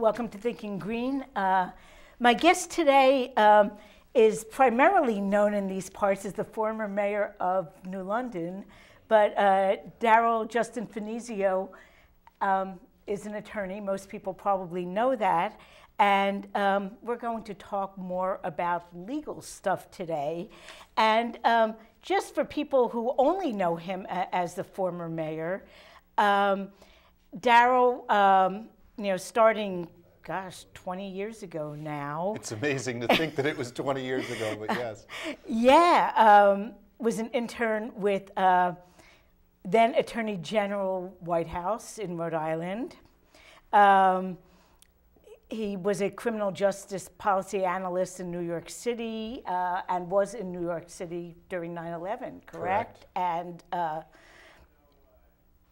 Welcome to Thinking Green. Uh, my guest today um, is primarily known in these parts as the former mayor of New London, but uh, Daryl Justin Finizio um, is an attorney. Most people probably know that. And um, we're going to talk more about legal stuff today. And um, just for people who only know him as the former mayor, um, Daryl, um, you know, starting, gosh, 20 years ago now. It's amazing to think that it was 20 years ago, but yes. Yeah, um, was an intern with uh, then Attorney General Whitehouse in Rhode Island. Um, he was a criminal justice policy analyst in New York City uh, and was in New York City during 9 11, correct? Correct. And uh,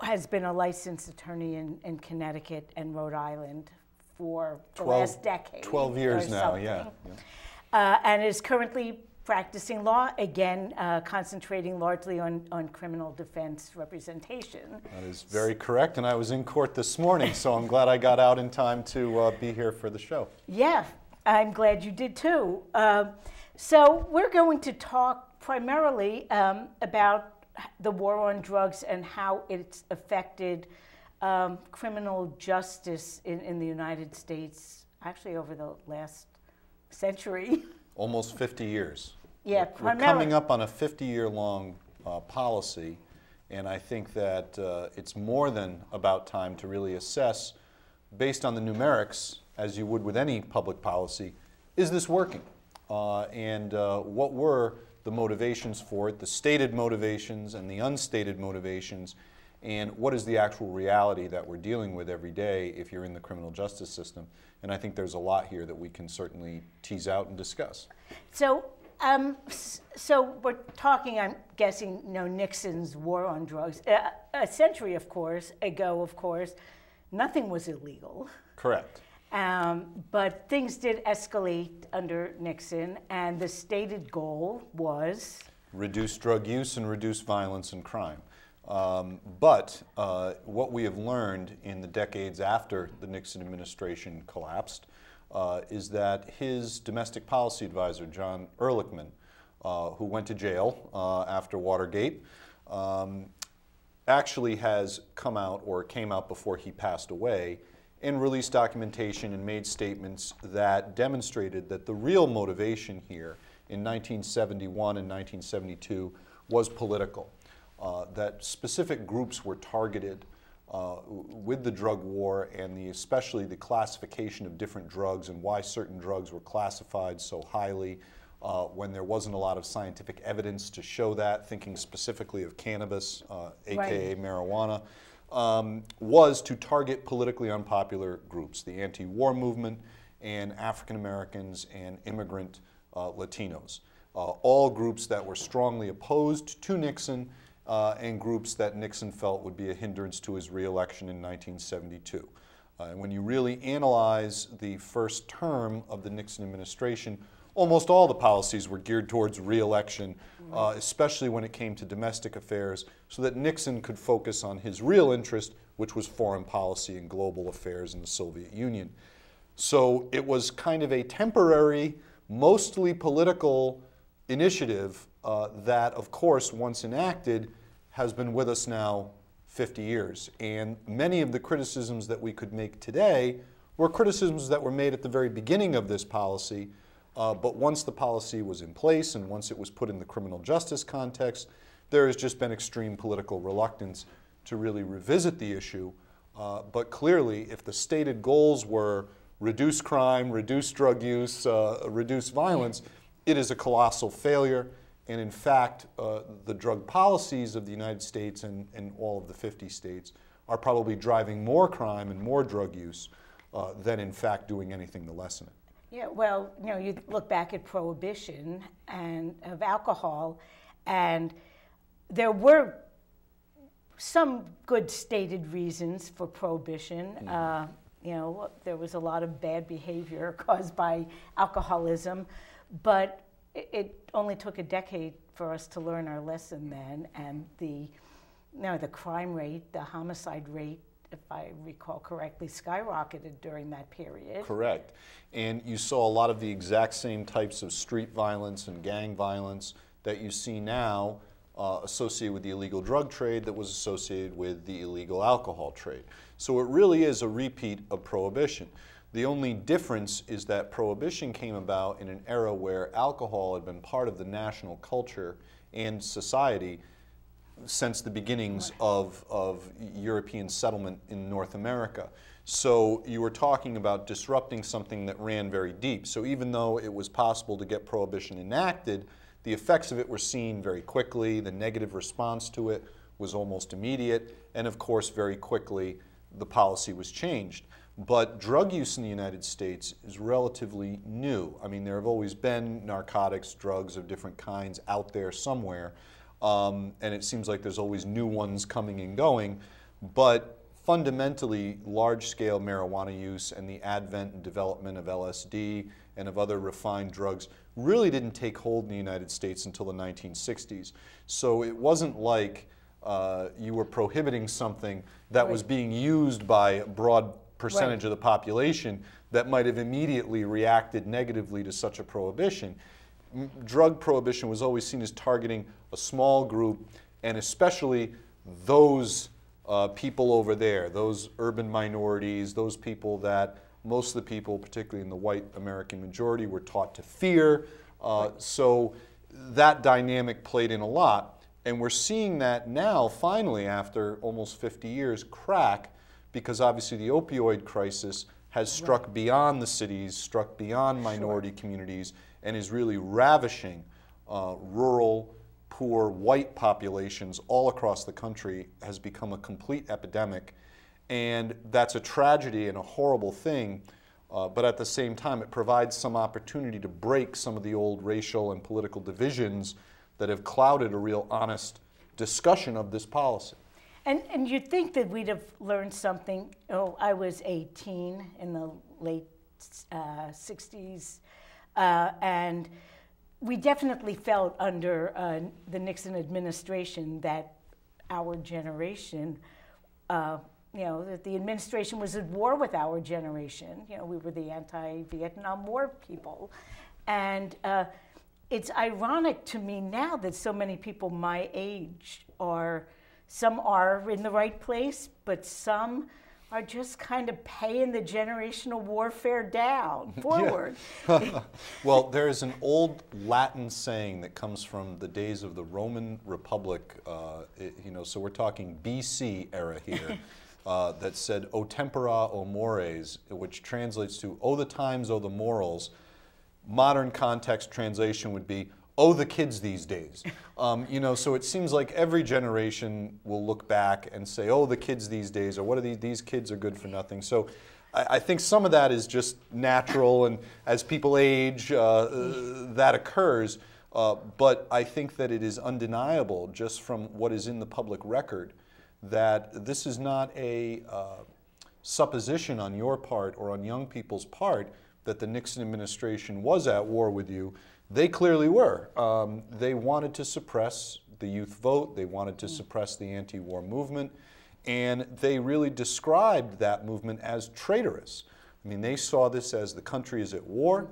has been a licensed attorney in, in Connecticut and Rhode Island for the 12 last decade. 12 years now, yeah. something. Uh, and is currently practicing law, again, uh, concentrating largely on, on criminal defense representation. That is very correct, and I was in court this morning, so I'm glad I got out in time to uh, be here for the show. Yeah, I'm glad you did too. Um, so, we're going to talk primarily um, about the war on drugs and how it's affected um, criminal justice in, in the United States, actually, over the last century. Almost 50 years. Yeah, We're primarily. coming up on a 50 year long uh, policy, and I think that uh, it's more than about time to really assess, based on the numerics, as you would with any public policy, is this working? Uh, and uh, what were the motivations for it, the stated motivations and the unstated motivations, and what is the actual reality that we're dealing with every day if you're in the criminal justice system? And I think there's a lot here that we can certainly tease out and discuss. So, um, so we're talking, I'm guessing, you know, Nixon's war on drugs. Uh, a century, of course, ago, of course, nothing was illegal. Correct. Um, but things did escalate under Nixon, and the stated goal was reduce drug use and reduce violence and crime. Um, but uh, what we have learned in the decades after the Nixon administration collapsed uh, is that his domestic policy advisor, John Ehrlichman, uh, who went to jail uh, after Watergate, um, actually has come out or came out before he passed away and released documentation and made statements that demonstrated that the real motivation here in 1971 and 1972 was political. Uh, that specific groups were targeted uh, with the drug war and the, especially the classification of different drugs and why certain drugs were classified so highly uh, when there wasn't a lot of scientific evidence to show that, thinking specifically of cannabis, uh, aka marijuana, um, was to target politically unpopular groups, the anti war movement and African Americans and immigrant uh, Latinos. Uh, all groups that were strongly opposed to Nixon uh, and groups that Nixon felt would be a hindrance to his reelection in 1972. Uh, and when you really analyze the first term of the Nixon administration, almost all the policies were geared towards reelection, uh, especially when it came to domestic affairs, so that Nixon could focus on his real interest, which was foreign policy and global affairs in the Soviet Union. So it was kind of a temporary, mostly political initiative uh, that, of course, once enacted, has been with us now 50 years. And many of the criticisms that we could make today were criticisms that were made at the very beginning of this policy. Uh, but once the policy was in place and once it was put in the criminal justice context, there has just been extreme political reluctance to really revisit the issue. Uh, but clearly, if the stated goals were reduce crime, reduce drug use, uh, reduce violence, it is a colossal failure. And in fact, uh, the drug policies of the United States and, and all of the 50 states are probably driving more crime and more drug use uh, than in fact doing anything to lessen it. Yeah, well, you know, you look back at prohibition and of alcohol, and there were some good stated reasons for prohibition. Uh, you know, there was a lot of bad behavior caused by alcoholism, but it, it only took a decade for us to learn our lesson then, and the, you know, the crime rate, the homicide rate if I recall correctly, skyrocketed during that period. Correct. And you saw a lot of the exact same types of street violence and gang violence that you see now uh, associated with the illegal drug trade that was associated with the illegal alcohol trade. So it really is a repeat of prohibition. The only difference is that prohibition came about in an era where alcohol had been part of the national culture and society since the beginnings of, of European settlement in North America. So you were talking about disrupting something that ran very deep. So even though it was possible to get prohibition enacted, the effects of it were seen very quickly. The negative response to it was almost immediate. And of course, very quickly, the policy was changed. But drug use in the United States is relatively new. I mean, there have always been narcotics, drugs of different kinds out there somewhere. Um, and it seems like there's always new ones coming and going. But fundamentally, large scale marijuana use and the advent and development of LSD and of other refined drugs really didn't take hold in the United States until the 1960s. So it wasn't like uh, you were prohibiting something that right. was being used by a broad percentage right. of the population that might have immediately reacted negatively to such a prohibition. Drug prohibition was always seen as targeting a small group and especially those uh, people over there, those urban minorities, those people that most of the people, particularly in the white American majority, were taught to fear. Uh, so that dynamic played in a lot. And we're seeing that now, finally, after almost 50 years, crack because obviously the opioid crisis has struck right. beyond the cities, struck beyond minority sure. communities, and is really ravishing uh, rural, poor, white populations all across the country, has become a complete epidemic. And that's a tragedy and a horrible thing. Uh, but at the same time, it provides some opportunity to break some of the old racial and political divisions that have clouded a real honest discussion of this policy. And, and you'd think that we'd have learned something. Oh, I was 18 in the late uh, 60s, uh, and we definitely felt under uh, the Nixon administration that our generation uh, you know, that the administration was at war with our generation. You know, we were the anti-Vietnam War people. And uh, it's ironic to me now that so many people my age are, some are in the right place, but some are just kind of paying the generational warfare down forward. well, there is an old Latin saying that comes from the days of the Roman Republic. Uh, it, you know, so we're talking BC era here. uh, that said, O tempora, O mores, which translates to, O the times, O the morals. Modern context translation would be, oh the kids these days um, you know so it seems like every generation will look back and say oh the kids these days or what are these these kids are good for nothing so I, I think some of that is just natural and as people age uh, that occurs uh, but I think that it is undeniable just from what is in the public record that this is not a uh, supposition on your part or on young people's part that the Nixon administration was at war with you. They clearly were. Um, they wanted to suppress the youth vote, they wanted to mm. suppress the anti war movement, and they really described that movement as traitorous. I mean, they saw this as the country is at war,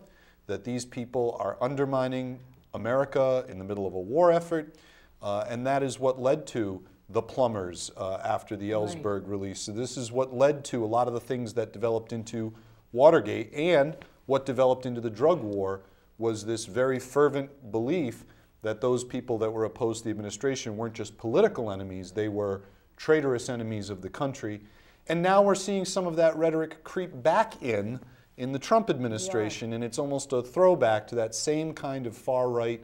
that these people are undermining America in the middle of a war effort, uh, and that is what led to the plumbers uh, after the Ellsberg right. release. So this is what led to a lot of the things that developed into Watergate and what developed into the drug war was this very fervent belief that those people that were opposed to the administration weren't just political enemies, they were traitorous enemies of the country. And now we're seeing some of that rhetoric creep back in in the Trump administration, yeah. and it's almost a throwback to that same kind of far right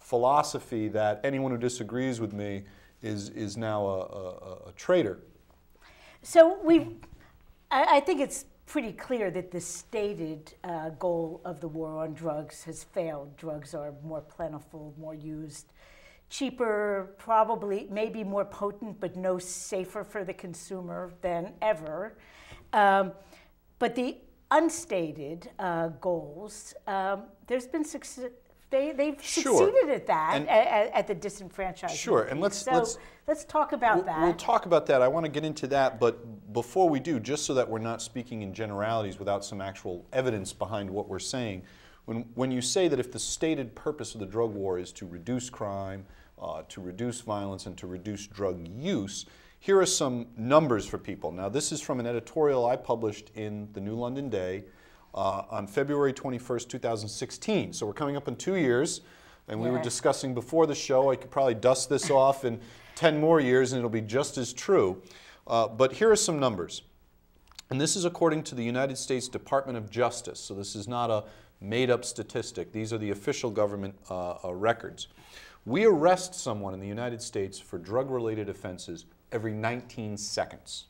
philosophy that anyone who disagrees with me is, is now a, a, a traitor. So we, I, I, think it's pretty clear that the stated uh, goal of the war on drugs has failed. Drugs are more plentiful, more used, cheaper, probably maybe more potent, but no safer for the consumer than ever. Um, but the unstated uh, goals, um, there's been success they, they've Sure. succeeded at that, And- at, at the disenfranchisement. Sure, and let's- so let's- let's talk about We'll, that. we'll talk about that. I want to get into that, but before we do, just so that we're not speaking in generalities without some actual evidence behind what we're saying, when, when you say that if the stated purpose of the drug war is to reduce crime, uh, to reduce violence, and to reduce drug use, here are some numbers for people. Now, this is from an editorial I published in the New London Day uh, on February 21st, 2016. So we're coming up in two years, and we were discussing before the show. I could probably dust this off in 10 more years, and it'll be just as true. Uh, but here are some numbers. And this is according to the United States Department of Justice. So this is not a made up statistic. These are the official government uh, uh, records. We arrest someone in the United States for drug related offenses every 19 seconds.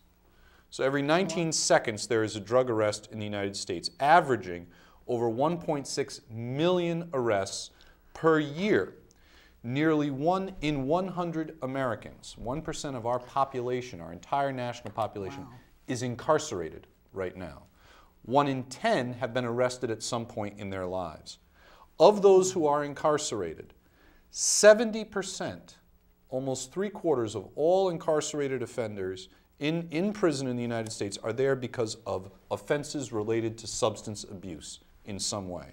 So every 19 seconds, there is a drug arrest in the United States, averaging over 1.6 million arrests per year. Nearly one in 100 Americans, 1% of our population, our entire national population, is incarcerated right now. One in 10 have been arrested at some point in their lives. Of those who are incarcerated, 70%, almost three quarters of all incarcerated offenders in, in prison in the United States are there because of offenses related to substance abuse in some way.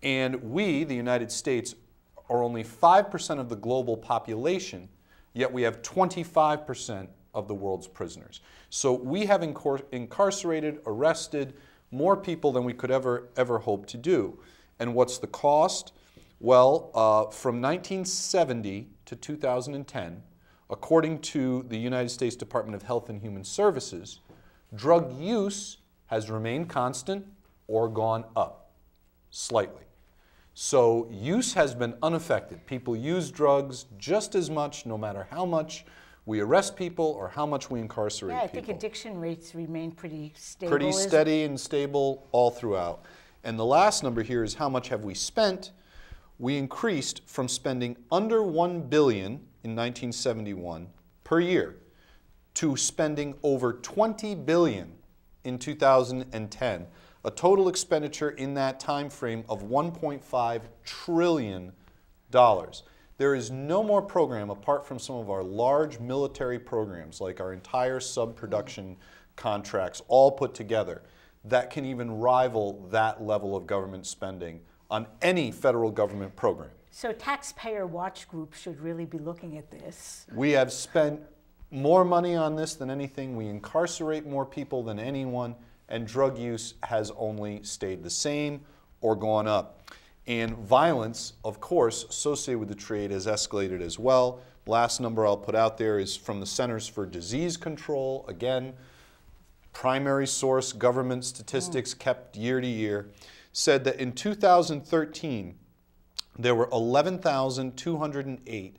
And we, the United States, are only 5% of the global population, yet we have 25% of the world's prisoners. So we have incarcerated, arrested more people than we could ever, ever hope to do. And what's the cost? Well, uh, from 1970 to 2010, according to the United States Department of Health and Human Services, drug use has remained constant or gone up slightly. So use has been unaffected. People use drugs just as much, no matter how much we arrest people or how much we incarcerate people. yeah, I think people. addiction rates remain pretty stable. Pretty steady and stable all throughout. And the last number here is how much have we spent? We increased from spending under 1 billion in 1971 per year to spending over 20 billion in 2010, a total expenditure in that time frame of 1.5 trillion dollars. There is no more program apart from some of our large military programs like our entire sub-production contracts all put together that can even rival that level of government spending on any federal government program. So taxpayer watch groups should really be looking at this. We have spent more money on this than anything. We incarcerate more people than anyone, and drug use has only stayed the same or gone up. And violence, of course, associated with the trade has escalated as well. Last number I'll put out there is from the Centers for Disease Control. Again, primary source government statistics mm. kept year to year said that in 2013, there were 11,208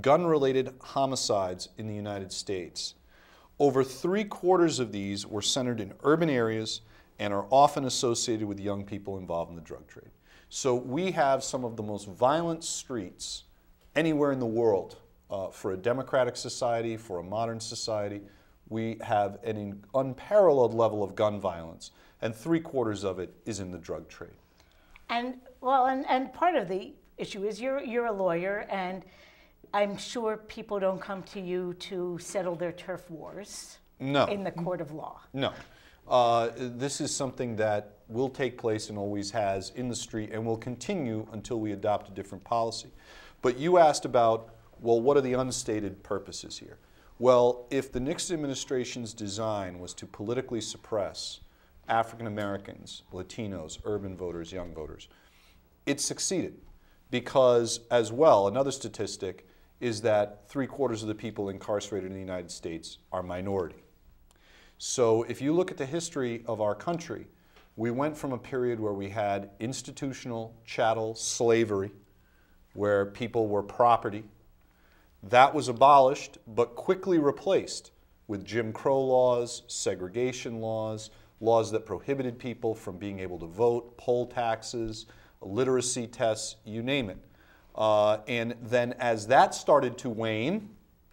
gun related homicides in the United States. Over three quarters of these were centered in urban areas and are often associated with young people involved in the drug trade. So we have some of the most violent streets anywhere in the world uh, for a democratic society, for a modern society. We have an unparalleled level of gun violence, and three quarters of it is in the drug trade. And well, and, and part of the issue is you're you're a lawyer, and I'm sure people don't come to you to settle their turf wars No. in the court of law. No. Uh, this is something that will take place and always has in the street and will continue until we adopt a different policy. But you asked about, well, what are the unstated purposes here? Well, if the Nixon administration's design was to politically suppress African Americans, Latinos, urban voters, young voters, it succeeded because, as well, another statistic is that three quarters of the people incarcerated in the United States are minority. So if you look at the history of our country, we went from a period where we had institutional chattel slavery, where people were property. That was abolished, but quickly replaced with Jim Crow laws, segregation laws, laws that prohibited people from being able to vote, poll taxes, literacy tests, you name it. Uh, and then as that started to wane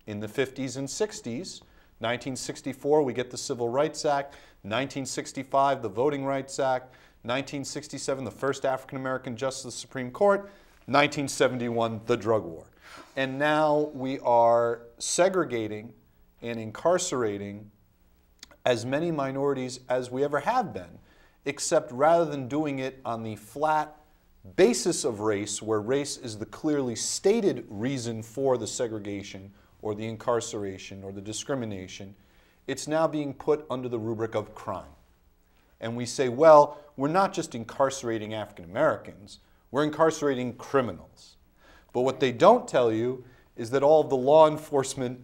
in the 50s and 60s, 1964, we get the Civil Rights Act. 1965, the Voting Rights Act. 1967, the first African American justice of the Supreme Court. 1971, the drug war. And now we are segregating and incarcerating as many minorities as we ever have been, except rather than doing it on the flat basis of race, where race is the clearly stated reason for the segregation or the incarceration or the discrimination, it's now being put under the rubric of crime. And we say, well, we're not just incarcerating African Americans, we're incarcerating criminals. But what they don't tell you is that all of the law enforcement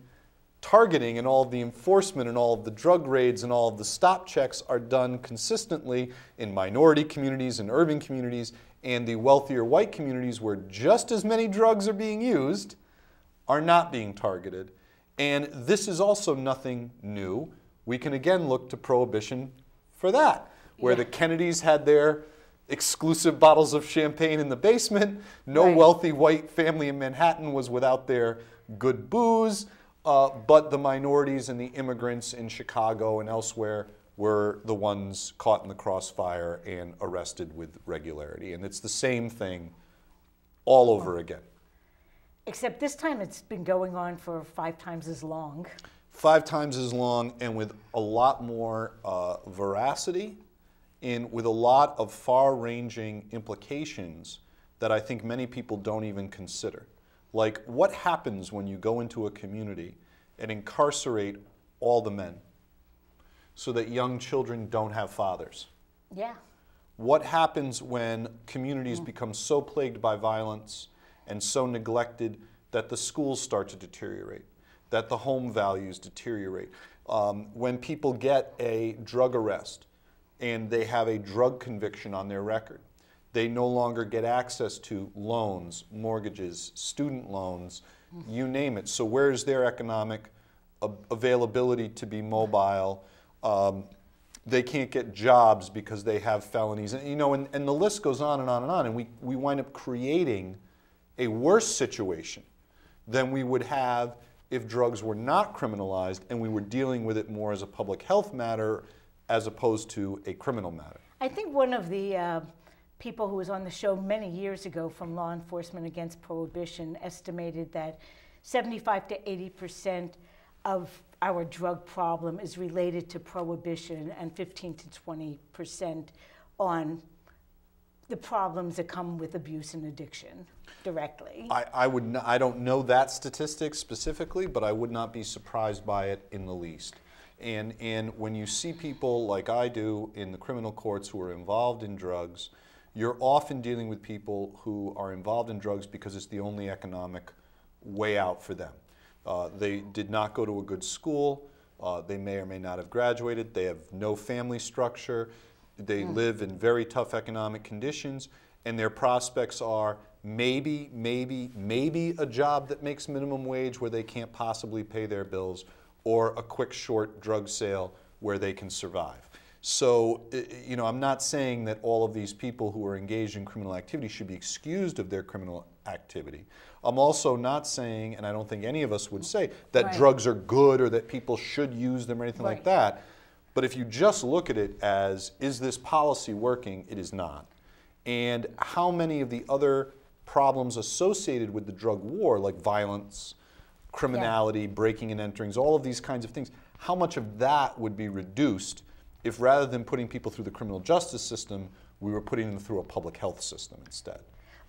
targeting and all of the enforcement and all of the drug raids and all of the stop checks are done consistently in minority communities and urban communities and the wealthier white communities where just as many drugs are being used are not being targeted. And this is also nothing new. We can again look to prohibition for that, where yeah. the Kennedys had their exclusive bottles of champagne in the basement. No right. wealthy white family in Manhattan was without their good booze, uh, but the minorities and the immigrants in Chicago and elsewhere were the ones caught in the crossfire and arrested with regularity. And it's the same thing all over again. Except this time it's been going on for five times as long. Five times as long and with a lot more uh, veracity and with a lot of far ranging implications that I think many people don't even consider. Like, what happens when you go into a community and incarcerate all the men so that young children don't have fathers? Yeah. What happens when communities mm. become so plagued by violence and so neglected that the schools start to deteriorate, that the home values deteriorate? Um, when people get a drug arrest, and they have a drug conviction on their record. They no longer get access to loans, mortgages, student loans, you name it. So, where's their economic availability to be mobile? Um, they can't get jobs because they have felonies. And, you know, and, and the list goes on and on and on. And we, we wind up creating a worse situation than we would have if drugs were not criminalized and we were dealing with it more as a public health matter as opposed to a criminal matter. I think one of the uh, people who was on the show many years ago from Law Enforcement Against Prohibition estimated that 75 to 80 percent of our drug problem is related to prohibition and 15 to 20 percent on the problems that come with abuse and addiction directly. I, I would n- I don't know that statistic specifically, but I would not be surprised by it in the least. And, and when you see people like I do in the criminal courts who are involved in drugs, you're often dealing with people who are involved in drugs because it's the only economic way out for them. Uh, they did not go to a good school. Uh, they may or may not have graduated. They have no family structure. They mm. live in very tough economic conditions. And their prospects are maybe, maybe, maybe a job that makes minimum wage where they can't possibly pay their bills or a quick short drug sale where they can survive. So, you know, I'm not saying that all of these people who are engaged in criminal activity should be excused of their criminal activity. I'm also not saying, and I don't think any of us would say, that right. drugs are good or that people should use them or anything right. like that. But if you just look at it as, is this policy working? It is not. And how many of the other problems associated with the drug war, like violence, criminality, yeah. breaking and enterings, all of these kinds of things, how much of that would be reduced if rather than putting people through the criminal justice system, we were putting them through a public health system instead?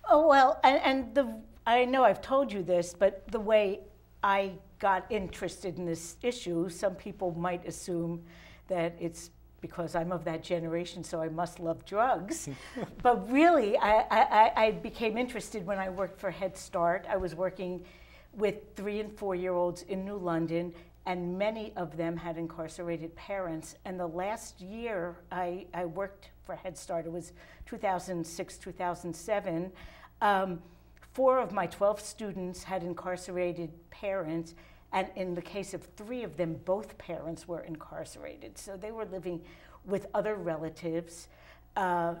Oh, well, and, and the, I know I've told you this, but the way I got interested in this issue, some people might assume that it's because I'm of that generation, so I must love drugs. but really, I, I, I, became interested when I worked for Head Start. I was working with three and four year olds in New London, and many of them had incarcerated parents. And the last year I, I worked for Head Start, it was 2006, 2007. Um, four of my 12 students had incarcerated parents, and in the case of three of them, both parents were incarcerated. So they were living with other relatives, uh,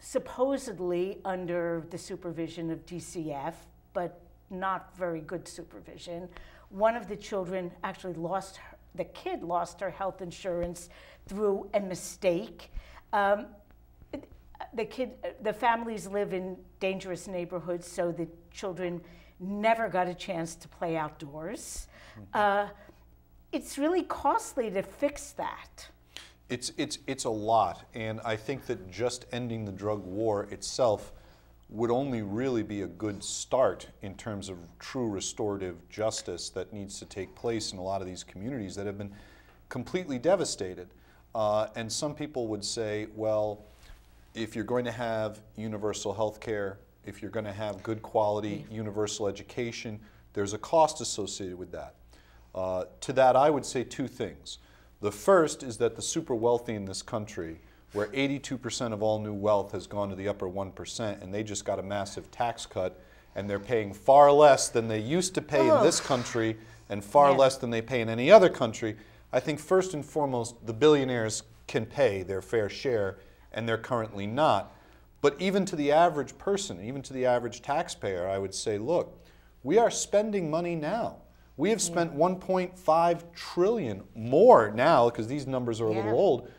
supposedly under the supervision of DCF, but not very good supervision. One of the children actually lost, her, the kid lost her health insurance through a mistake. Um, the kid, the families live in dangerous neighborhoods, so the children never got a chance to play outdoors. Mm-hmm. Uh, it's really costly to fix that. It's, it's, it's a lot, and I think that just ending the drug war itself would only really be a good start in terms of true restorative justice that needs to take place in a lot of these communities that have been completely devastated. Uh, and some people would say, well, if you're going to have universal health care, if you're going to have good quality universal education, there's a cost associated with that. Uh, to that, I would say two things. The first is that the super wealthy in this country, where 82% of all new wealth has gone to the upper 1%, and they just got a massive tax cut, and they're paying far less than they used to pay oh. in this country and far yeah. less than they pay in any other country. I think first and foremost, the billionaires can pay their fair share, and they're currently not. But even to the average person, even to the average taxpayer, I would say, look, we are spending money now. We have spent 1.5 trillion more now, because these numbers are a yeah. little old,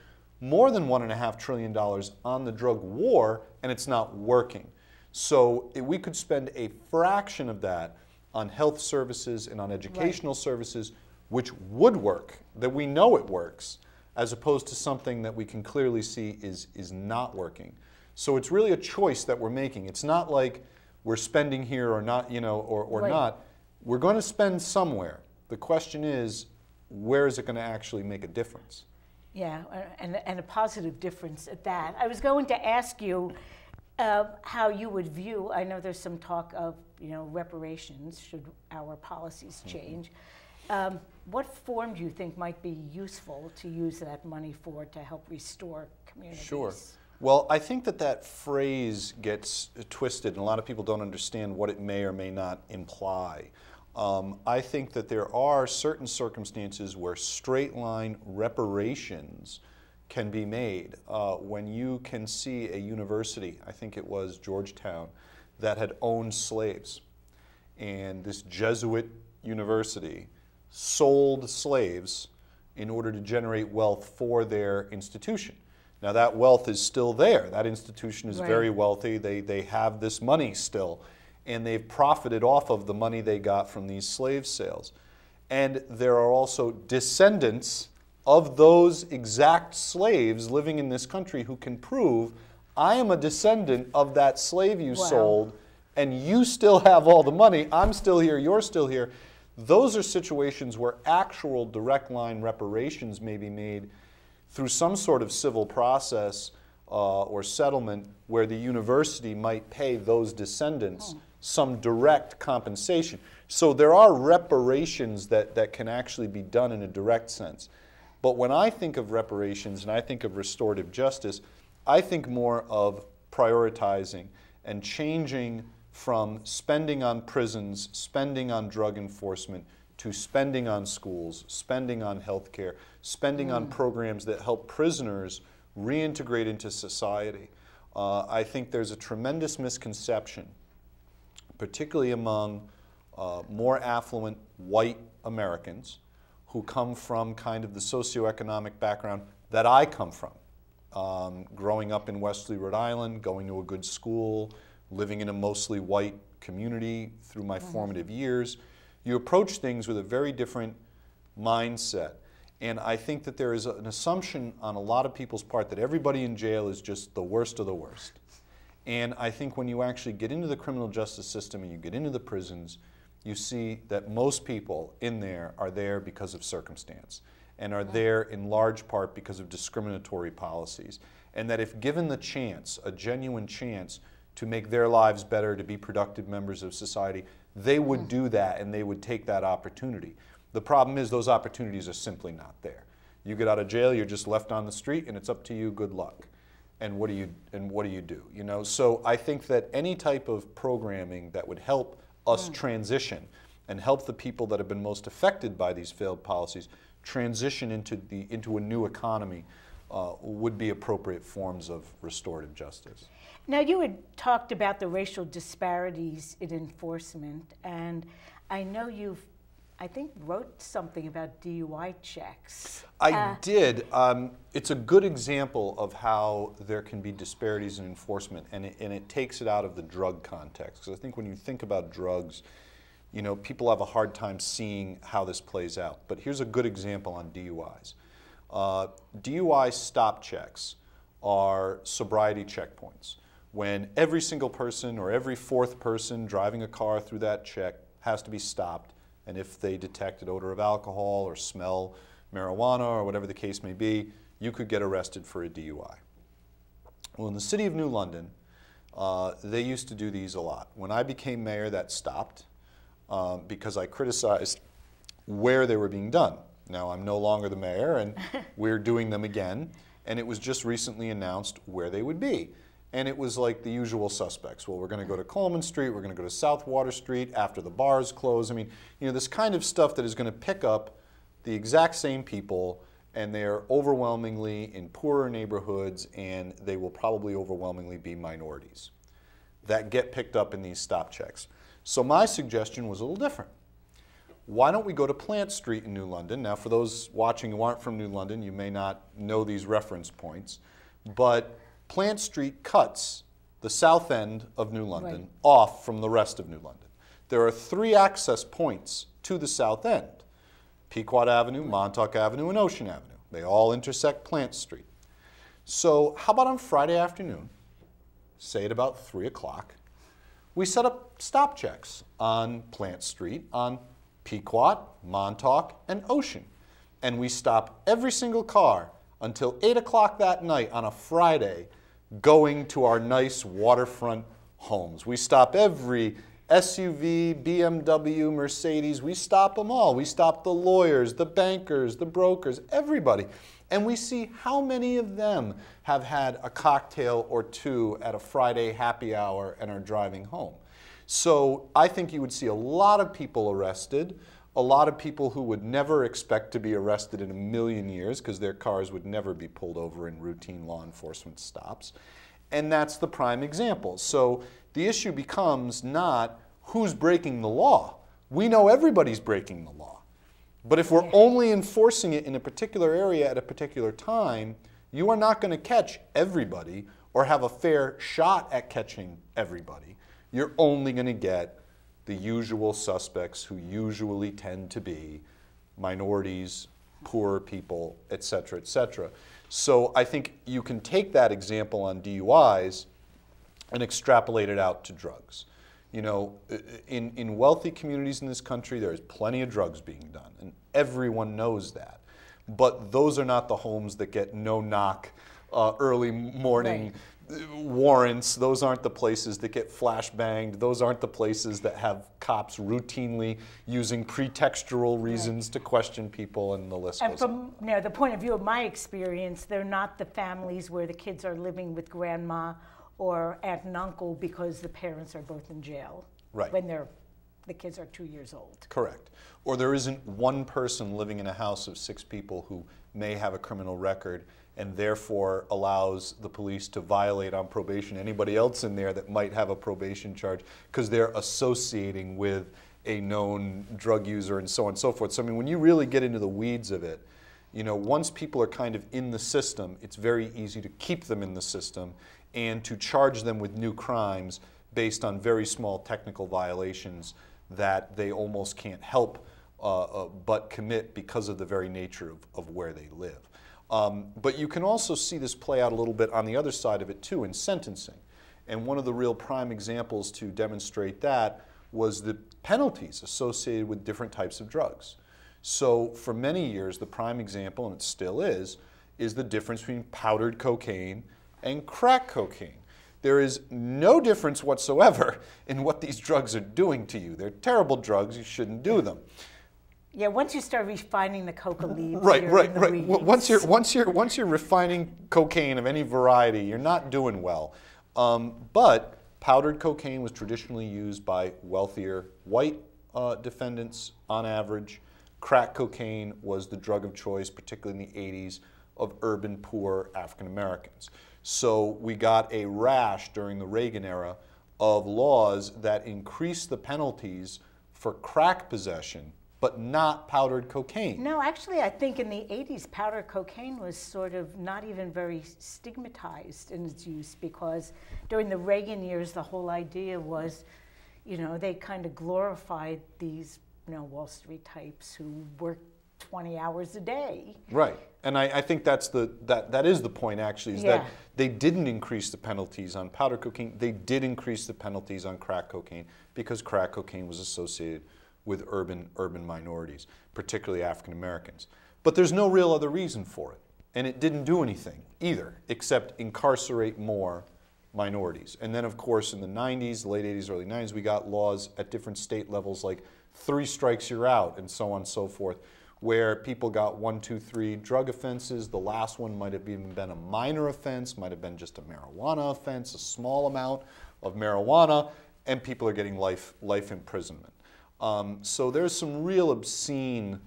more than one and a half trillion dollars on the drug war, and it's not working. So eh, we could spend a fraction of that on health services and on educational right. services, which would work, that we know it works, as opposed to something that we can clearly see is, is not working. So it's really a choice that we're making. It's not like we're spending here or not, you know, or, or right. not. We're going to spend somewhere. The question is, where is it going to actually make a difference? Yeah, and, and a positive difference at that. I was going to ask you uh, how you would view, I know there's some talk of, you know, reparations should our policies mm-hmm. change. Mm-hmm. Um, what form do you think might be useful to use that money for to help restore communities? Sure. Well, I think that that phrase gets twisted, and a lot of people don't understand what it may or may not imply. Um, I think that there are certain circumstances where straight line reparations can be made. Uh, when you can see a university, I think it was Georgetown, that had owned slaves, and this Jesuit university sold slaves in order to generate wealth for their institution. Now, that wealth is still there. That institution is right. very wealthy. They, they have this money still, and they've profited off of the money they got from these slave sales. And there are also descendants of those exact slaves living in this country who can prove I am a descendant of that slave you wow. sold, and you still have all the money. I'm still here, you're still here. Those are situations where actual direct line reparations may be made through some sort of civil process uh, or settlement where the university might pay those descendants oh. some direct compensation. So there are reparations that, that can actually be done in a direct sense. But when I think of reparations and I think of restorative justice, I think more of prioritizing and changing from spending on prisons, spending on drug enforcement, to spending on schools, spending on healthcare, spending mm. on programs that help prisoners reintegrate into society. Uh, I think there's a tremendous misconception, particularly among uh, more affluent white Americans who come from kind of the socioeconomic background that I come from. Um, growing up in Westerly, Rhode Island, going to a good school, living in a mostly white community through my mm. formative years, you approach things with a very different mindset. And I think that there is an assumption on a lot of people's part that everybody in jail is just the worst of the worst. And I think when you actually get into the criminal justice system and you get into the prisons, you see that most people in there are there because of circumstance and are there in large part because of discriminatory policies. And that if given the chance, a genuine chance, to make their lives better, to be productive members of society, they would do that and they would take that opportunity. The problem is those opportunities are simply not there. You get out of jail, you're just left on the street, and it's up to you. Good luck. And what do you and what do you do? You know. So I think that any type of programming that would help us mm. transition and help the people that have been most affected by these failed policies transition into the into a new economy uh, would be appropriate forms of restorative justice. Now, you had talked about the racial disparities in enforcement, and I know you've I think, wrote something about DUI checks. I uh, did. Um, it's a good example of how there can be disparities in enforcement, and it, and it takes it out of the drug context. Because I think when you think about drugs, you know, people have a hard time seeing how this plays out. But here's a good example on DUIs. Uh, DUI stop checks are sobriety checkpoints. When every single person or every fourth person driving a car through that check has to be stopped, and if they detect an odor of alcohol or smell marijuana or whatever the case may be, you could get arrested for a DUI. Well, in the city of New London, uh, they used to do these a lot. When I became mayor, that stopped um, because I criticized where they were being done. Now I'm no longer the mayor, and we're doing them again. And it was just recently announced where they would be. And it was like the usual suspects. Well, we're going to go to Coleman Street, we're going to go to South Water Street after the bars close. I mean, you know, this kind of stuff that is going to pick up the exact same people, and they're overwhelmingly in poorer neighborhoods, and they will probably overwhelmingly be minorities that get picked up in these stop checks. So my suggestion was a little different. Why don't we go to Plant Street in New London? Now, for those watching who aren't from New London, you may not know these reference points, but Plant Street cuts the south end of New London right. off from the rest of New London. There are three access points to the south end Pequot Avenue, Montauk Avenue, and Ocean Avenue. They all intersect Plant Street. So, how about on Friday afternoon, say at about 3 o'clock, we set up stop checks on Plant Street, on Pequot, Montauk, and Ocean. And we stop every single car until 8 o'clock that night on a Friday going to our nice waterfront homes. We stop every SUV, BMW, Mercedes, we stop them all. We stop the lawyers, the bankers, the brokers, everybody. And we see how many of them have had a cocktail or two at a Friday happy hour and are driving home. So I think you would see a lot of people arrested, a lot of people who would never expect to be arrested in a million years because their cars would never be pulled over in routine law enforcement stops. And that's the prime example. So the issue becomes not who's breaking the law. We know everybody's breaking the law. But if we're only enforcing it in a particular area at a particular time, you are not going to catch everybody or have a fair shot at catching everybody. You're only going to get the usual suspects who usually tend to be minorities, poor people, et cetera, et cetera. So I think you can take that example on DUIs and extrapolate it out to drugs. You know, in, in wealthy communities in this country, there's plenty of drugs being done, and everyone knows that. But those are not the homes that get no knock uh, early morning right. Warrants. Those aren't the places that get flash banged. Those aren't the places that have cops routinely using pretextual reasons right. to question people, and the list and from. You know, the point of view of my experience, they're not the families where the kids are living with grandma or aunt and uncle because the parents are both in jail right. when they're the kids are two years old. Correct. Or there isn't one person living in a house of six people who may have a criminal record and therefore allows the police to violate on probation anybody else in there that might have a probation charge because they're associating with a known drug user and so on and so forth. So I mean when you really get into the weeds of it, you know, once people are kind of in the system, it's very easy to keep them in the system and to charge them with new crimes based on very small technical violations that they almost can't help uh, uh, but commit because of the very nature of, of where they live. Um, but you can also see this play out a little bit on the other side of it too in sentencing. And one of the real prime examples to demonstrate that was the penalties associated with different types of drugs. So for many years, the prime example, and it still is, is the difference between powdered cocaine and crack cocaine. There is no difference whatsoever in what these drugs are doing to you. They're terrible drugs, you shouldn't do them. Yeah, once you start refining the coca leaves, right, right, right. Weeds. Once you're once you're once you're refining cocaine of any variety, you're not doing well. Um, but powdered cocaine was traditionally used by wealthier white uh, defendants on average. Crack cocaine was the drug of choice, particularly in the 80s, of urban poor African Americans. So we got a rash during the Reagan era of laws that increased the penalties for crack possession but not powdered cocaine. No, actually, I think in the 80s, powdered cocaine was sort of not even very stigmatized in its use because during the Reagan years, the whole idea was, you know, they kind of glorified these, you know, Wall Street types who worked 20 hours a day. Right. And I, I, think that's the that that is the point actually is yeah. that they didn't increase the penalties on powder cocaine. They did increase the penalties on crack cocaine because crack cocaine was associated with urban urban minorities, particularly African Americans. But there's no real other reason for it. And it didn't do anything either except incarcerate more minorities. And then of course in the 90s, late 80s, early 90s, we got laws at different state levels like three strikes you're out and so on and so forth where people got one, two, three drug offenses. The last one might have even been a minor offense, might have been just a marijuana offense, a small amount of marijuana, and people are getting life, life imprisonment. Um, so there's some real obscene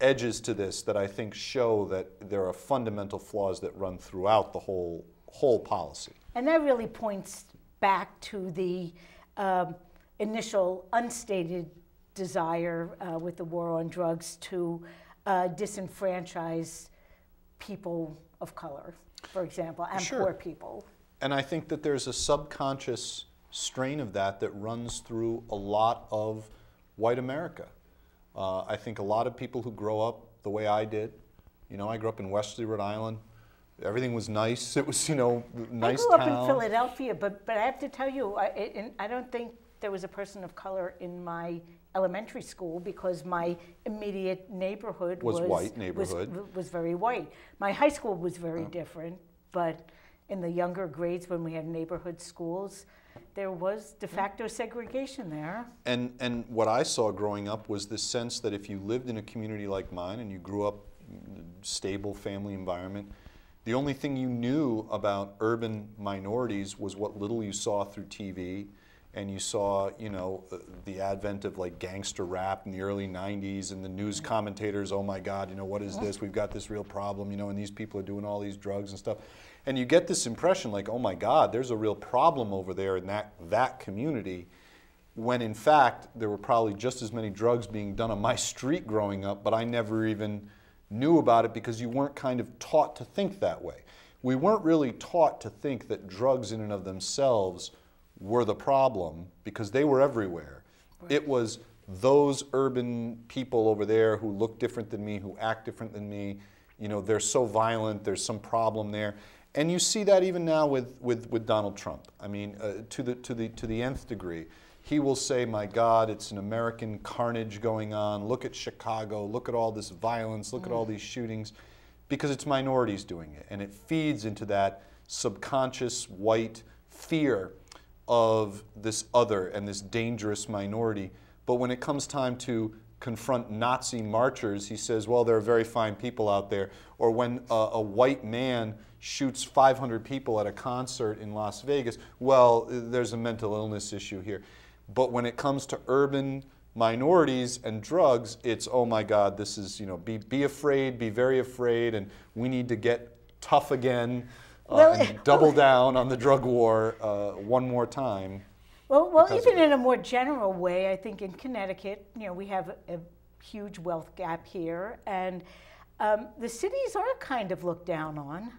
edges to this that I think show that there are fundamental flaws that run throughout the whole, whole policy. And that really points back to the um, initial unstated desire uh, with the war on drugs to uh, disenfranchise people of color, for example, and sure. poor people. And I think that there's a subconscious strain of that that runs through a lot of white America. Uh, I think a lot of people who grow up the way I did, you know, I grew up in Westerly, Rhode Island. Everything was nice. It was, you know, nice I grew town. up in Philadelphia, but but I have to tell you, I, I don't think there was a person of color in my elementary school because my immediate neighborhood was, was white neighborhood was, was, very white. My high school was very different, but in the younger grades when we had neighborhood schools, there was de hmm. facto segregation there. And and what I saw growing up was this sense that if you lived in a community like mine and you grew up in a stable family environment, the only thing you knew about urban minorities was what little you saw through TV and you saw, you know, uh, the advent of like gangster rap in the early 90s and the news commentators, oh my God, you know, what is this? We've got this real problem, you know, and these people are doing all these drugs and stuff. And you get this impression like, oh my God, there's a real problem over there in that, that community, when in fact, there were probably just as many drugs being done on my street growing up, but I never even knew about it because you weren't kind of taught to think that way. We weren't really taught to think that drugs in and of themselves were the problem because they were everywhere. Right. It was those urban people over there who look different than me, who act different than me. You know, they're so violent, there's some problem there. And you see that even now with, with, with Donald Trump. I mean, uh, to, the, to, the, to the nth degree. He will say, My God, it's an American carnage going on. Look at Chicago. Look at all this violence. Look mm. at all mm. these shootings. Because it's minorities doing it. And it feeds into that subconscious white fear of this other and this dangerous minority. But when it comes time to confront Nazi marchers, he says, well, there are very fine people out there. Or when a, a, white man shoots 500 people at a concert in Las Vegas, well, there's a mental illness issue here. But when it comes to urban minorities and drugs, it's, oh my God, this is, you know, be, be afraid, be very afraid, and we need to get tough again uh, well, and double down on the drug war uh, one more time. Well, well, even in a more general way, I think in Connecticut, you know, we have a, a huge wealth gap here, and um, the cities are kind of looked down on.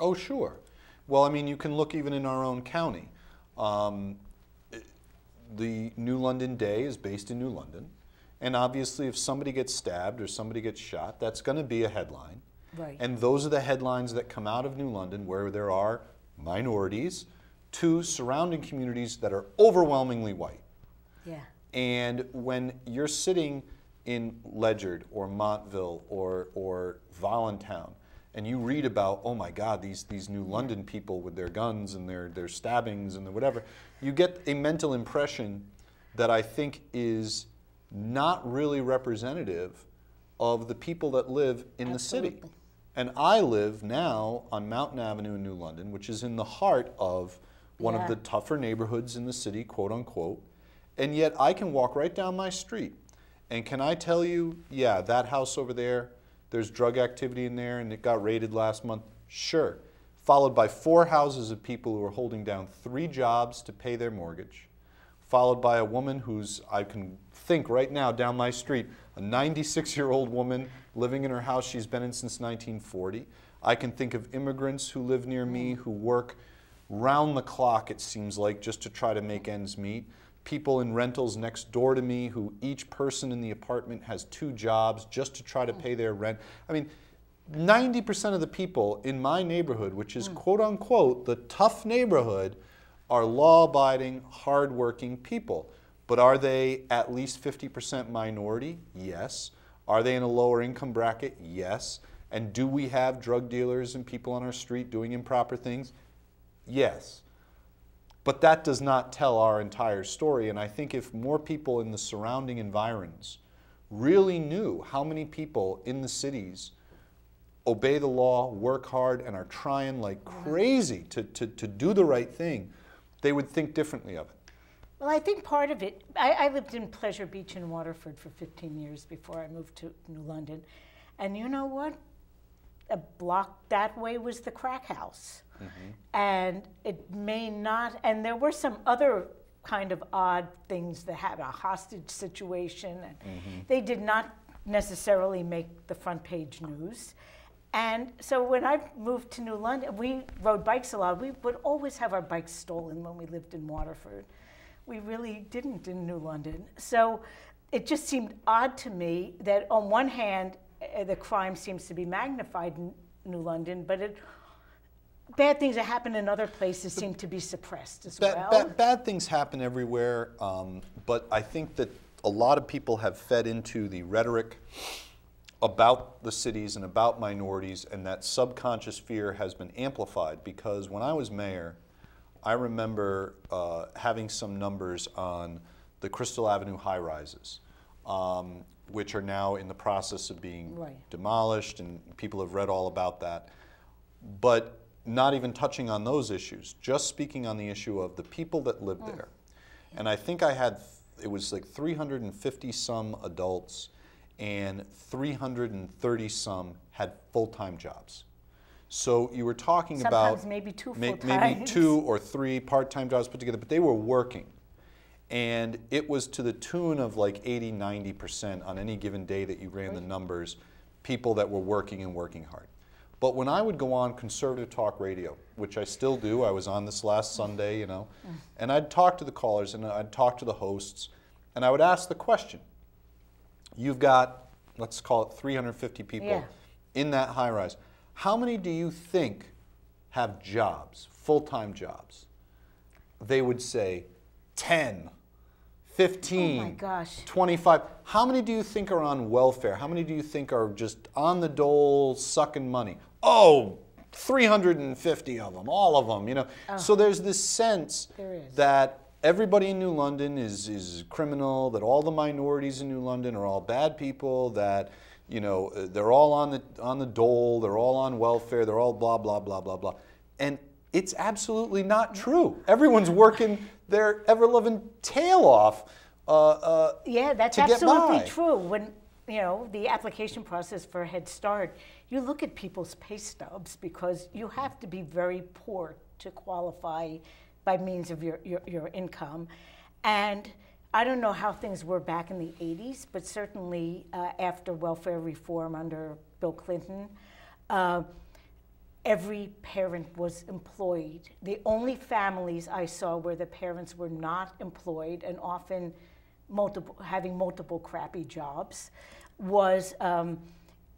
Oh, sure. Well, I mean, you can look even in our own county. Um, the New London Day is based in New London, and obviously, if somebody gets stabbed or somebody gets shot, that's going to be a headline. Right. And those are the headlines that come out of New London where there are minorities to surrounding communities that are overwhelmingly white. Yeah. And when you're sitting in Ledyard or Montville or, or Voluntown, and you read about, oh my God, these, these New London people with their guns and their, their stabbings and their whatever, you get a mental impression that I think is not really representative of the people that live in Absolutely. the city. And I live now on Mountain Avenue in New London, which is in the heart of one yeah. of the tougher neighborhoods in the city, quote unquote. And yet I can walk right down my street. And can I tell you, yeah, that house over there, there's drug activity in there and it got raided last month? Sure. Followed by four houses of people who are holding down three jobs to pay their mortgage, followed by a woman who's, I can think right now down my street, a 96 year old woman living in her house she's been in since 1940. I can think of immigrants who live near me who work round the clock, it seems like, just to try to make ends meet. People in rentals next door to me who each person in the apartment has two jobs just to try to pay their rent. I mean, 90% of the people in my neighborhood, which is hmm. quote unquote the tough neighborhood, are law abiding, hard-working people. But are they at least 50% minority? Yes. Are they in a lower income bracket? Yes. And do we have drug dealers and people on our street doing improper things? Yes. But that does not tell our entire story. And I think if more people in the surrounding environs really knew how many people in the cities obey the law, work hard, and are trying like crazy to, to, to do the right thing, they would think differently of it. Well, I think part of it, I, I, lived in Pleasure Beach in Waterford for 15 years before I moved to New London. And you know what? A block that way was the crack house. Mm-hmm. And it may not, and there were some other kind of odd things that had a hostage situation, and mm-hmm. they did not necessarily make the front page news. And so when I moved to New London, we rode bikes a lot. We would always have our bikes stolen when we lived in Waterford we really didn't in New London. So it just seemed odd to me that on one hand, uh, the crime seems to be magnified in New London, but it, bad things that happen in other places seem to be suppressed as bad, well. Bad, bad, things happen everywhere, um, but I think that a lot of people have fed into the rhetoric about the cities and about minorities, and that subconscious fear has been amplified because when I was mayor, I remember uh, having some numbers on the Crystal Avenue high rises, um, which are now in the process of being right. demolished, and people have read all about that. But not even touching on those issues, just speaking on the issue of the people that live mm. there. And I think I had, it was like 350 some adults, and 330 some had full time jobs. So you were talking Sometimes about maybe two may, maybe two or three part-time jobs put together, but they were working. And it was to the tune of like 80, 90% on any given day that you ran the numbers, people that were working and working hard. But when I would go on conservative talk radio, which I still do, I was on this last Sunday, you know, mm. and I'd talk to the callers and I'd talk to the hosts, and I would ask the question. You've got, let's call it 350 people yeah. in that high rise. How many do you think have jobs, full time jobs? They would say 10, 15, oh my gosh. 25. How many do you think are on welfare? How many do you think are just on the dole sucking money? Oh, 350 of them, all of them, you know. Oh. So there's this sense there that everybody in New London is, is criminal, that all the minorities in New London are all bad people, that you know, they're all on the, on the dole, they're all on welfare, they're all blah, blah, blah, blah, blah. And it's absolutely not true. Everyone's working their ever loving tail off. Uh, uh, yeah, that's absolutely true. When, you know, the application process for Head Start, you look at people's pay stubs because you have to be very poor to qualify by means of your, your, your income. And I don't know how things were back in the 80s, but certainly uh, after welfare reform under Bill Clinton, uh, every parent was employed. The only families I saw where the parents were not employed and often multiple, having multiple crappy jobs was um,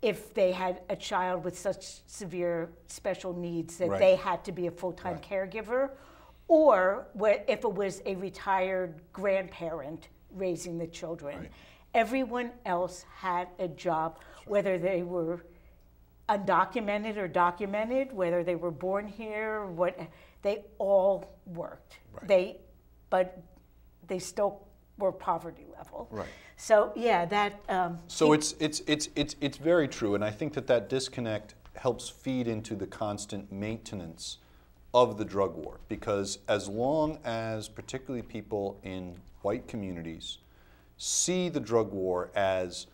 if they had a child with such severe special needs that right. they had to be a full time right. caregiver or if it was a retired grandparent raising the children. Right. Everyone else had a job, whether they were undocumented or documented, whether they were born here, what they all worked. Right. They, but they still were poverty level. Right. So yeah, that. Um, so it's it's it's it's it's very true, and I think that that disconnect helps feed into the constant maintenance of the drug war because as long as particularly people in white communities see the drug war as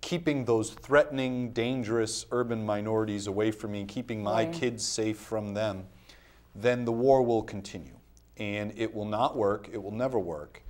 keeping those threatening, dangerous urban minorities away from me, keeping my right. kids safe from them, then the war will continue. and it will not work, it will never work.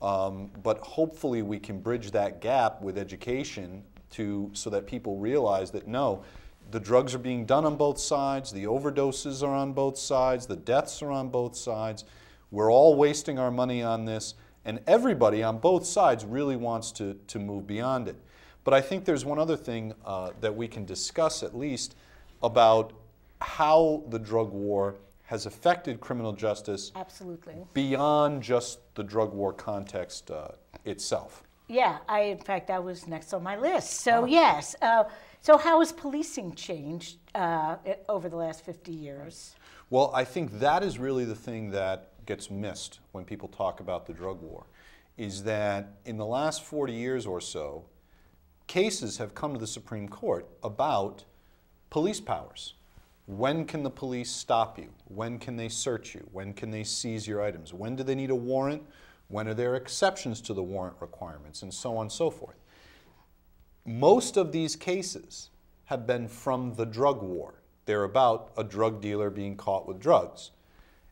Um, but hopefully we can bridge that gap with education to so that people realize that no, the drugs are being done on both sides, the overdoses are on both sides, the deaths are on both sides. We're all wasting our money on this, and everybody on both sides really wants to, to move beyond it. But I think there's one other thing uh, that we can discuss at least about how the drug war has affected criminal justice Absolutely. beyond just the drug war context uh, itself. Yeah, I in fact that was next on my list. So yes, uh, so how has policing changed uh, over the last 50 years? Well, I think that is really the thing that gets missed when people talk about the drug war, is that in the last 40 years or so, cases have come to the Supreme Court about police powers. When can the police stop you? When can they search you? When can they seize your items? When do they need a warrant? When are there exceptions to the warrant requirements? And so on and so forth. Most of these cases have been from the drug war. They're about a drug dealer being caught with drugs.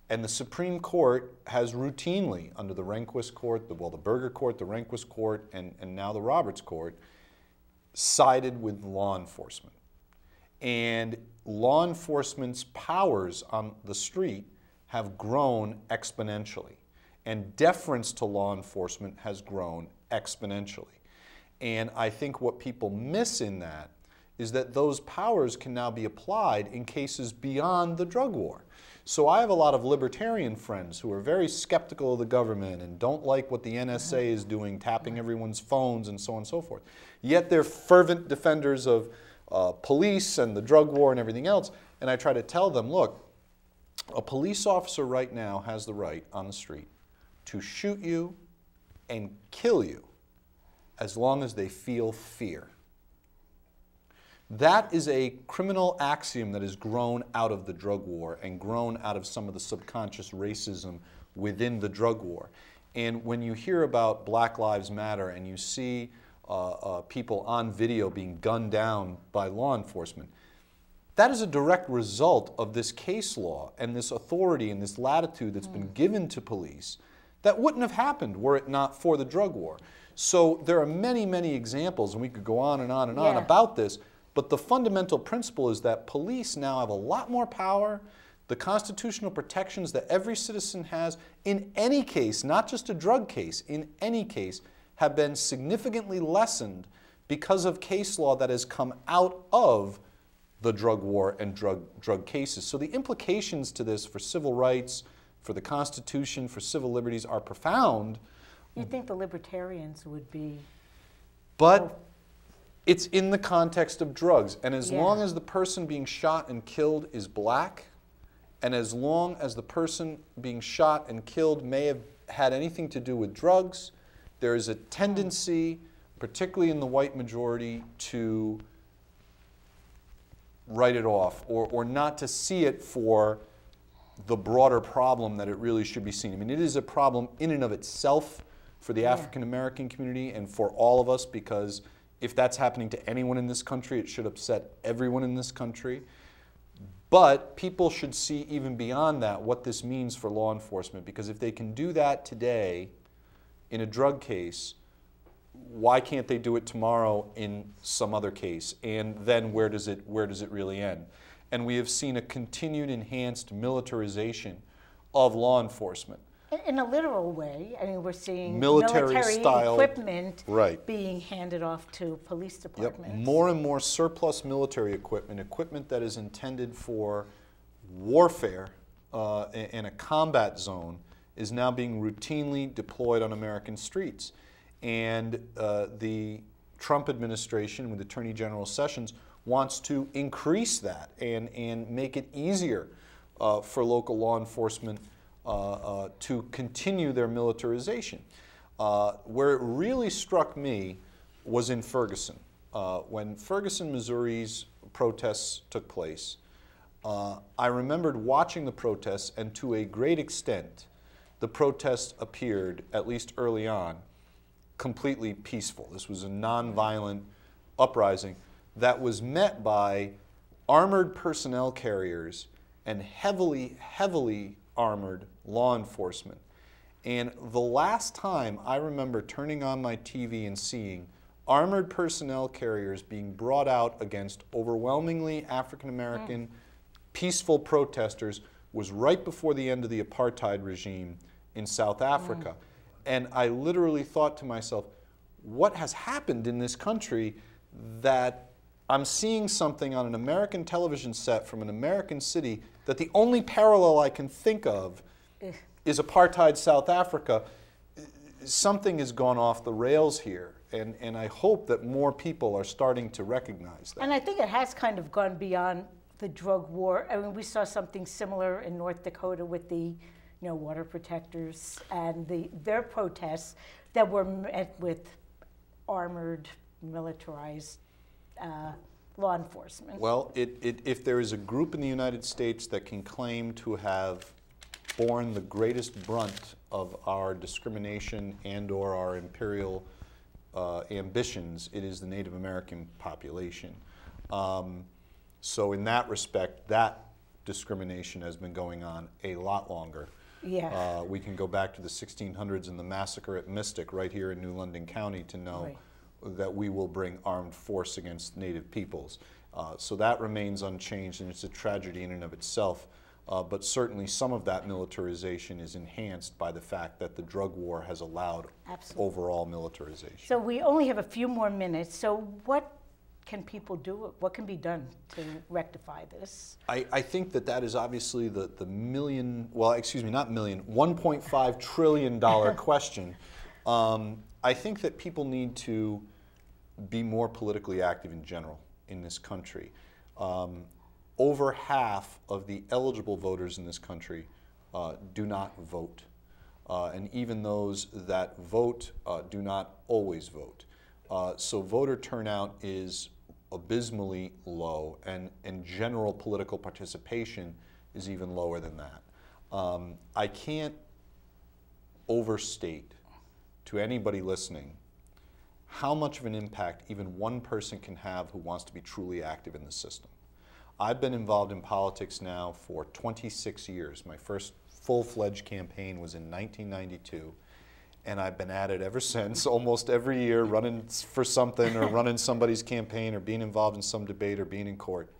And the Supreme Court has routinely, under the Rehnquist Court, the, well, the Burger Court, the Rehnquist Court, and, and now the Roberts Court, sided with law enforcement. And law enforcement's powers on the street have grown exponentially. And deference to law enforcement has grown exponentially. And I think what people miss in that is that those powers can now be applied in cases beyond the drug war. So I have a lot of libertarian friends who are very skeptical of the government and don't like what the NSA is doing, tapping everyone's phones and so on and so forth. Yet they're fervent defenders of uh, police and the drug war and everything else. And I try to tell them, look, a police officer right now has the right on the street to shoot you and kill you as long as they feel fear. That is a criminal axiom that has grown out of the drug war and grown out of some of the subconscious racism within the drug war. And when you hear about Black Lives Matter and you see uh, uh, people on video being gunned down by law enforcement, that is a direct result of this case law and this authority and this latitude that's been given to police that wouldn't have happened were it not for the drug war. So there are many, many examples, and we could go on and on and on about this, but the fundamental principle is that police now have a lot more power. The constitutional protections that every citizen has in any case, not just a drug case, in any case, have been significantly lessened because of case law that has come out of the drug war and drug, drug cases. So the implications to this for civil rights, for the Constitution, for civil liberties are profound, You'd think the libertarians would be, but oh. it's in the context of drugs. And as Yeah. long as the person being shot and killed is black, and as long as the person being shot and killed may have had anything to do with drugs, there is a tendency, particularly in the white majority, to write it off or, or not to see it for the broader problem that it really should be seen. I mean, it is a problem in and of itself for the African American community and for all of us because if that's happening to anyone in this country, it should upset everyone in this country. But people should see even beyond that what this means for law enforcement because if they can do that today in a drug case, why can't they do it tomorrow in some other case? And then where does it where does it really end? And we have seen a continued enhanced militarization of law enforcement. In- a literal way, I mean, we're seeing Military military style- equipment Right. being handed off to police Yep. departments. More and more surplus military equipment, equipment that is intended for warfare uh, in a combat zone, is now being routinely deployed on American streets. And uh, the Trump administration, with Attorney General Sessions, wants to increase that and, and make it easier uh, for local law enforcement to continue their militarization. Uh, where it really struck me was in Ferguson. Uh, when Ferguson, Missouri's protests took place, uh, I remembered watching the protests, and to a great extent, the protests appeared, at least early on, completely peaceful. This was a nonviolent uprising that was met by armored personnel carriers and heavily, heavily armored law enforcement. And the last time I remember turning on my TV and seeing armored personnel carriers being brought out against overwhelmingly African American mm. peaceful protesters was right before the end of the apartheid regime in South Africa. Mm. And I literally thought to myself, what has happened in this country that I'm seeing something on an American television set from an American city that the only parallel I can think of eh. is apartheid South Africa. Something has gone off the rails here. And, and I hope that more people are starting to recognize that. And I think it has kind of gone beyond the drug war. I mean, we saw something similar in North Dakota with the you know, water protectors and the, their protests that were met with armored, militarized uh, law enforcement. Well, it, it, if there is a group in the United States that can claim to have borne the greatest brunt of our discrimination and or our imperial uh, ambitions, it is the Native American population. Um, so in that respect, that discrimination has been going on a lot longer. Yeah. Uh, we can go back to the 1600s and the massacre at Mystic right here in New London County to know right. That we will bring armed force against Native peoples. Uh, so that remains unchanged and it's a tragedy in and of itself. Uh, but certainly some of that militarization is enhanced by the fact that the drug war has allowed Absolutely. overall militarization. So we only have a few more minutes. So what can people do? What can be done to rectify this? I, I think that that is obviously the, the million, well, excuse me, not million, $1.5 trillion question. Um, I think that people need to be more politically active in general in this country. Um, over half of the eligible voters in this country uh, do not vote. Uh, and even those that vote uh, do not always vote. Uh, so voter turnout is abysmally low, and, and general political participation is even lower than that. Um, I can't overstate to anybody listening how much of an impact even one person can have who wants to be truly active in the system. I've been involved in politics now for 26 years. My first full-fledged campaign was in 1992 and I've been at it ever since, almost every year, running for something or running somebody's campaign or being involved in some debate or being in court,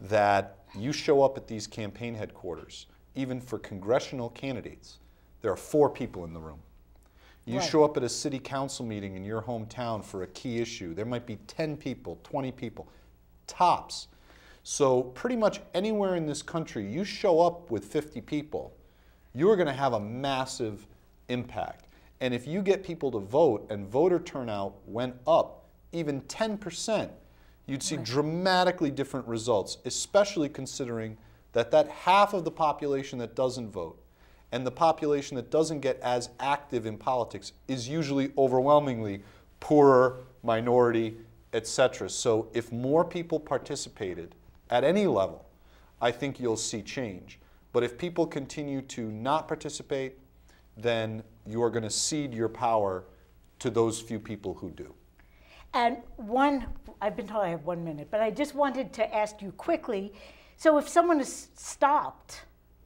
that you show up at these campaign headquarters, even for congressional candidates, there are four people in the room. You right. show up at a city council meeting in your hometown for a key issue, there might be 10 people, 20 people, tops. So pretty much anywhere in this country, you show up with 50 people, you're going to have a massive impact. And if you get people to vote and voter turnout went up even 10%, you'd see right. dramatically different results, especially considering that that half of the population that doesn't vote and the population that doesn't get as active in politics is usually overwhelmingly poorer, minority, etc. So if more people participated at any level, I think you'll see change. But if people continue to not participate, then you are going to cede your power to those few people who do. And one, I've been told I have one minute, but I just wanted to ask you quickly. So if someone is stopped,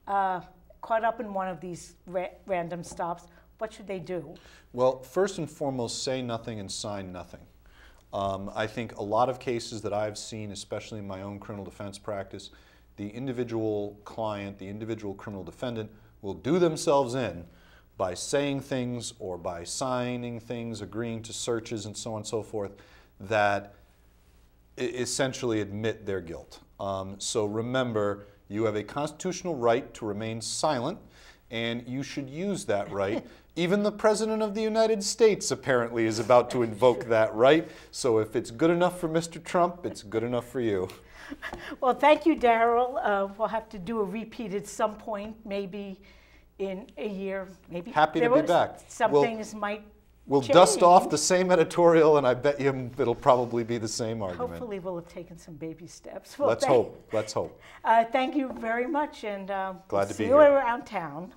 uh, caught up in one of these ra random stops, what should they do? Well, first and foremost, say nothing and sign nothing. Um, I think a lot of cases that I've seen, especially in my own criminal defense practice, the individual client, the individual criminal defendant will do themselves in by saying things or by signing things, agreeing to searches and so on and so forth, that essentially admit their guilt. Um, so remember, you have a constitutional right to remain silent, and you should use that right. Even the President of the United States apparently is about to invoke that right. So if it's good enough for Mr. Trump, it's good enough for you. Well, thank you, Daryl. Uh, we'll have to do a repeat at some point, maybe in a year, maybe. Happy to be back. Some we'll, things might We'll dust off the same editorial, and I bet you it'll probably be the same argument. Hopefully, we'll have taken some baby steps. Well, Let's hope. Let's hope. Uh, thank you very much, and uh, glad to be see here. you around town.